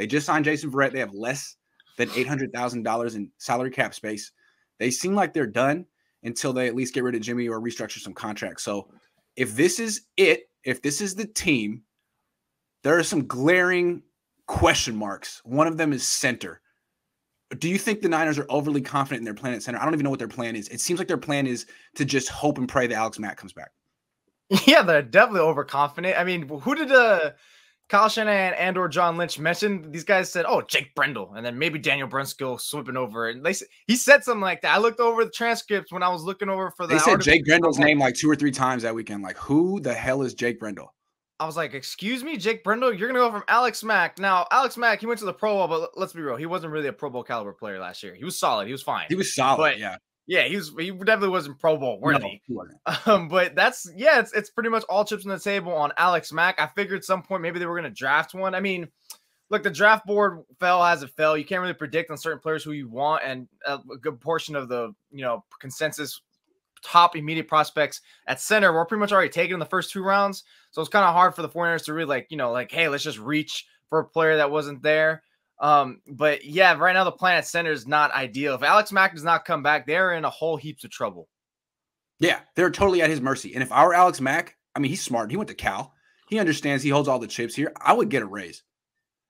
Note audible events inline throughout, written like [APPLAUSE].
They just signed Jason Verrett. They have less than eight hundred thousand dollars in salary cap space. They seem like they're done until they at least get rid of Jimmy or restructure some contracts. So if this is it, if this is the team, there are some glaring question marks. One of them is center. Do you think the Niners are overly confident in their plan at center? I don't even know what their plan is. It seems like their plan is to just hope and pray that Alex Mack comes back. [LAUGHS] Yeah, they're definitely overconfident. I mean, who did uh Kyle Shanahan and or John Lynch mentioned? These guys said, "Oh, Jake Brendel," and then maybe Daniel Brunskill swooping over. And they he said something like that. I looked over the transcripts when I was looking over for the. They said Jake Brendel's name like two or three times that weekend. Like, who the hell is Jake Brendel? I was like, "Excuse me, Jake Brendel, you're gonna go from Alex Mack." Now, Alex Mack, he went to the Pro Bowl, but let's be real, he wasn't really a Pro Bowl caliber player last year. He was solid, he was fine. He was solid, but, yeah. Yeah, he was. He definitely wasn't Pro Bowl worthy. No, um, but that's yeah, it's it's pretty much all chips on the table on Alex Mack. I figured at some point maybe they were going to draft one. I mean, look, the draft board fell as it fell. You can't really predict on certain players who you want, and a good portion of the you know consensus top immediate prospects at center were pretty much already taken in the first two rounds. So it's kind of hard for the 49ers to really like you know like hey, let's just reach for a player that wasn't there. Um, but yeah, right now the Planet Center is not ideal. If Alex Mack does not come back, they're in a whole heaps of trouble. Yeah, they're totally at his mercy. And if I were Alex Mack, I mean, he's smart. He went to Cal. He understands. He holds all the chips here. I would get a raise.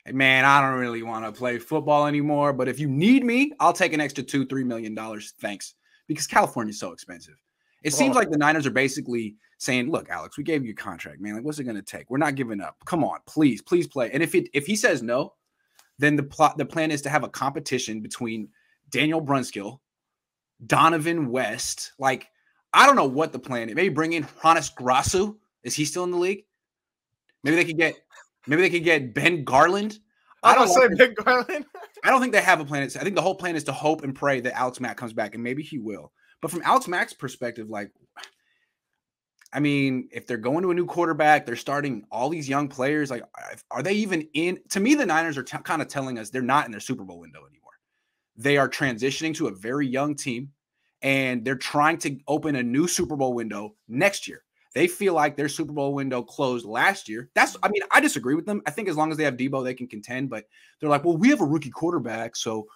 Hey, man, I don't really want to play football anymore. But if you need me, I'll take an extra two, three million dollars. Thanks, because California's so expensive. It seems like the Niners are basically saying, "Look, Alex, we gave you a contract, man. Like, what's it going to take? We're not giving up. Come on, please, please play." And if it if he says no, then the plot the plan is to have a competition between Daniel Brunskill, Donovan West. Like, I don't know what the plan is. Maybe bring in Hroniss Grasu. Is he still in the league? Maybe they could get maybe they could get Ben Garland. I don't say Ben Garland. [LAUGHS] I don't think they have a plan. I think the whole plan is to hope and pray that Alex Mack comes back, and maybe he will. But from Alex Mack's perspective, like I mean, if they're going to a new quarterback, they're starting all these young players. Like, are they even in? To me, the Niners are t- kind of telling us they're not in their Super Bowl window anymore. They are transitioning to a very young team, and they're trying to open a new Super Bowl window next year. They feel like their Super Bowl window closed last year. That's, I mean, I disagree with them. I think as long as they have Deebo, they can contend. But they're like, well, we have a rookie quarterback, so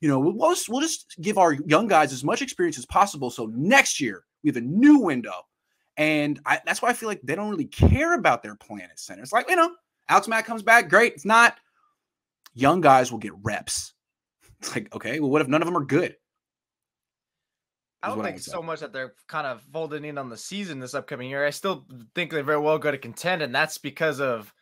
you know, we'll just, we'll just give our young guys as much experience as possible. So next year we have a new window and I, that's why I feel like they don't really care about their planet center. It's like, you know, Alex Mack comes back, great. It's not young guys will get reps. [LAUGHS] It's like, okay, well, what if none of them are good? I don't think so much that they're kind of folding in on the season this upcoming year. I still think they're very well going to contend, and that's because of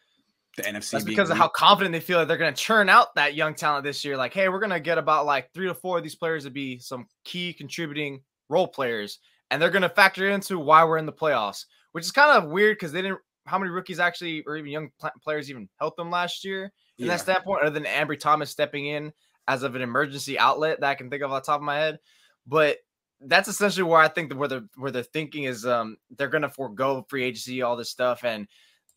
the NFC. That's because of how confident they feel that they're going to churn out that young talent this year. Like, hey, we're going to get about like three to four of these players to be some key contributing role players, and they're going to factor into why we're in the playoffs, which is kind of weird because they didn't. How many rookies actually, or even young players, even helped them last year? From yeah. that standpoint, other than Ambry Thomas stepping in as of an emergency outlet that I can think of off the top of my head, but that's essentially where I think that where they're where they're thinking is um they're gonna forego free agency, all this stuff, and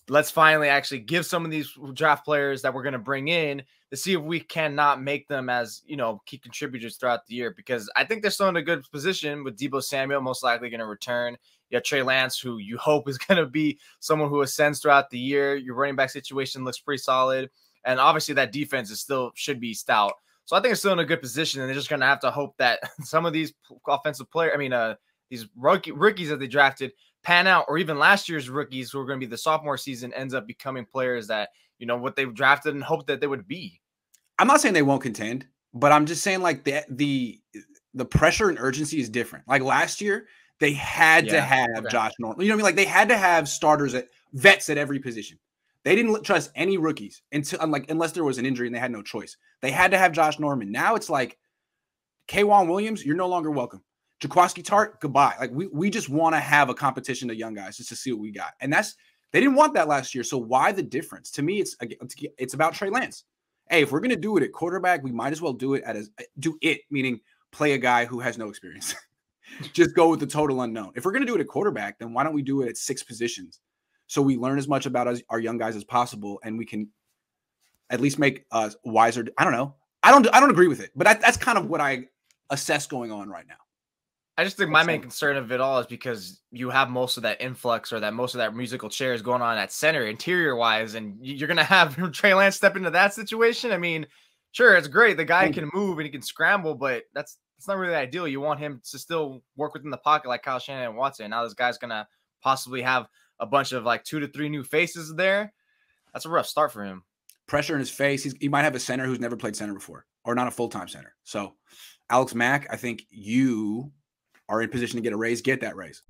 let's finally actually give some of these draft players that we're gonna bring in to see if we cannot make them as you know key contributors throughout the year because I think they're still in a good position with Deebo Samuel most likely going to return. You have Trey Lance, who you [LAUGHS] hope is going to be someone who ascends throughout the year. Your running back situation looks pretty solid, and obviously that defense is still should be stout. So I think it's still in a good position, and they're just going to have to hope that [LAUGHS] some of these offensive players, I mean, uh, these rookie, rookies that they drafted pan out, or even last year's rookies who are going to be the sophomore season ends up becoming players that you know what they've drafted and hoped that they would be. I'm not saying they won't contend, but I'm just saying like the the the pressure and urgency is different. Like last year, they had yeah, to have okay. Josh Norman. You know what I mean? Like they had to have starters at vets at every position. They didn't trust any rookies until like unless there was an injury and they had no choice. They had to have Josh Norman. Now it's like K'Waun Williams, you're no longer welcome. Jaquiski Tartt, goodbye. Like we we just want to have a competition of young guys just to see what we got. And that's they didn't want that last year. So why the difference? To me, it's it's about Trey Lance hey, if we're gonna do it at quarterback, we might as well do it at a do it, meaning play a guy who has no experience. [LAUGHS] Just go with the total unknown. If we're gonna do it at quarterback, then why don't we do it at six positions so we learn as much about our young guys as possible, and we can at least make us wiser. I don't know. I don't. I don't agree with it, but that, that's kind of what I assess going on right now. I just think my main concern of it all is because you have most of that influx or that most of that musical chairs going on at center interior wise, and you're gonna have [LAUGHS] Trey Lance step into that situation. I mean, sure, it's great. The guy can move and he can scramble, but that's that's not really ideal. You want him to still work within the pocket like Kyle Shanahan and Watson. Now this guy's gonna possibly have a bunch of like two to three new faces there. That's a rough start for him. Pressure in his face. He's, he might have a center who's never played center before or not a full time center. So, Alex Mack, I think you are in position to get a raise. Get that raise.